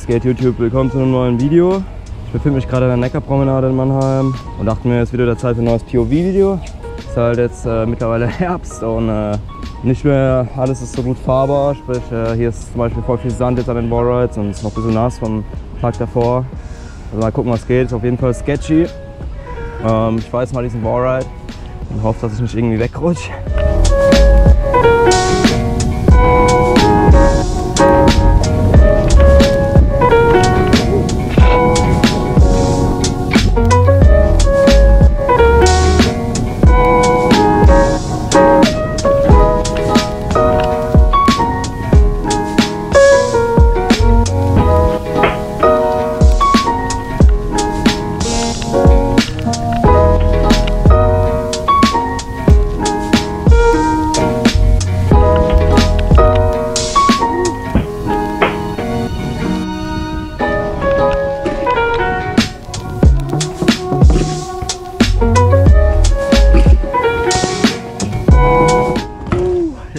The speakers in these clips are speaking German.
geht YouTube? Willkommen zu einem neuen Video. Ich befinde mich gerade an der Neckarpromenade in Mannheim und dachte mir, es ist wieder der Zeit für ein neues POV-Video. Es ist halt jetzt äh, mittlerweile Herbst und äh, nicht mehr alles ist so gut fahrbar. Sprich, äh, hier ist zum Beispiel voll viel Sand jetzt an den Wallrides und es ist noch ein bisschen nass vom Tag davor. Also mal gucken, was geht. Ist auf jeden Fall sketchy. Ähm, ich jetzt mal diesen Wallride und hoffe, dass ich nicht irgendwie wegrutsche.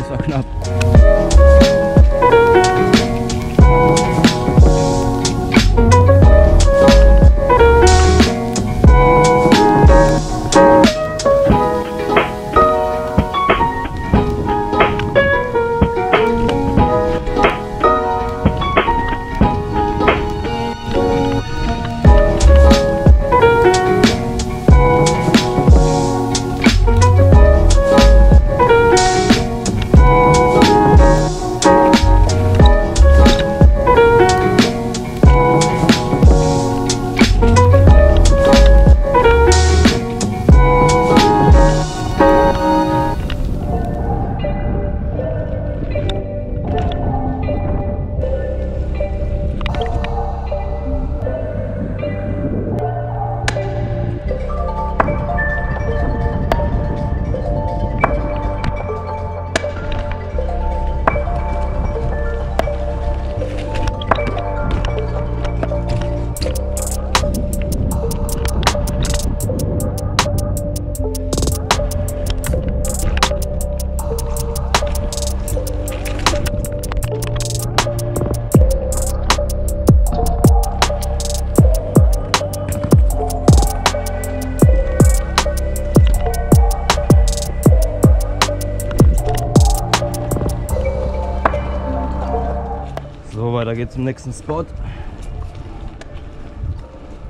Das war knapp. Weiter geht's zum nächsten Spot.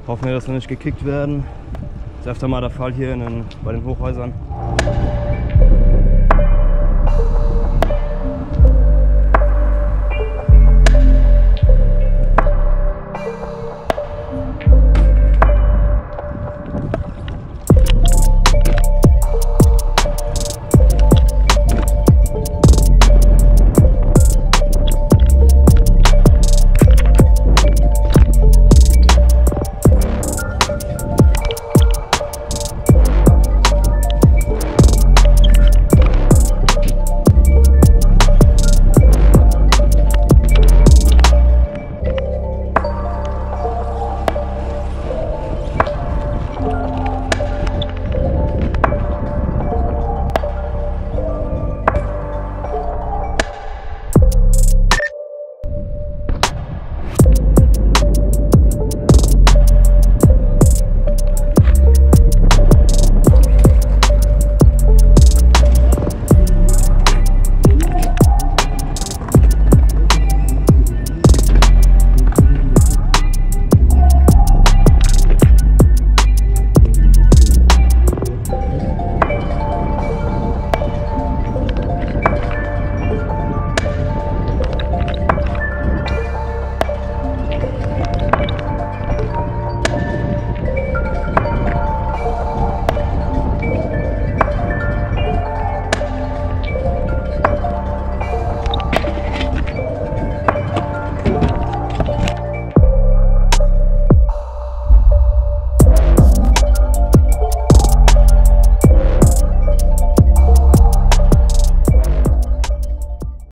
Hoffen wir, dass wir nicht gekickt werden. Das ist öfter mal der Fall hier den, bei den Hochhäusern.